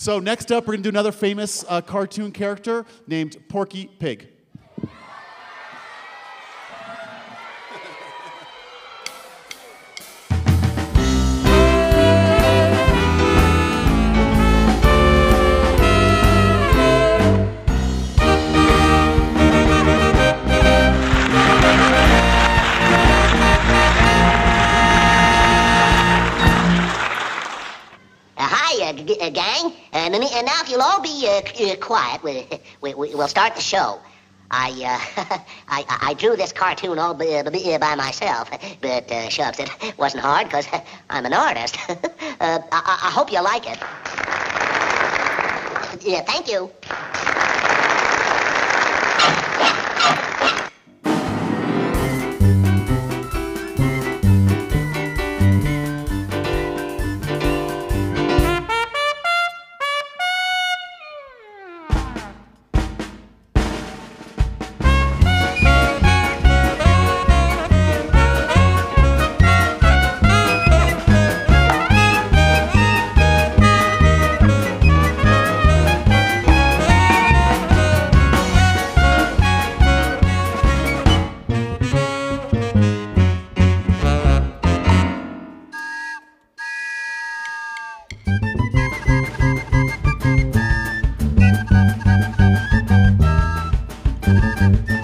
So next up, we're gonna do another famous uh, cartoon character named Porky Pig. Gang. And now, if you'll all be uh, uh, quiet, we, we, we, we'll start the show. I, uh, I, I- drew this cartoon all by, by myself, but uh, shucks, it wasn't hard because I'm an artist. uh, I, I I hope you like it. Yeah, thank you. Uh, we,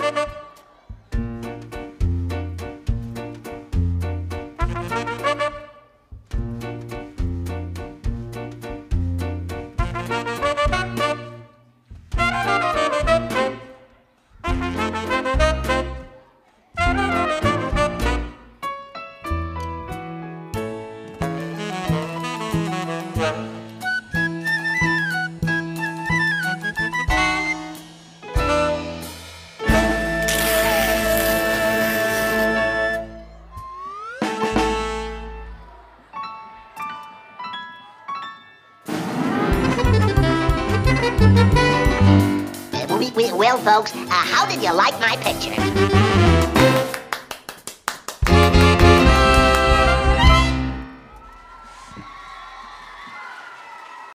we, well, folks, uh, how did you like my picture?